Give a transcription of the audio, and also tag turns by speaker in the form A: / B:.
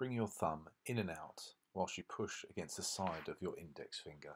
A: Bring your thumb in and out whilst you push against the side of your index finger.